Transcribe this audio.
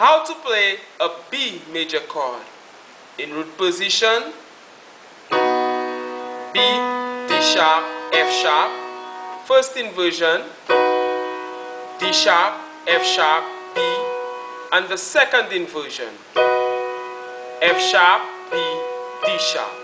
How to play a B major chord. In root position, B, D sharp, F sharp. First inversion, D sharp, F sharp, B. And the second inversion, F sharp, B, D sharp.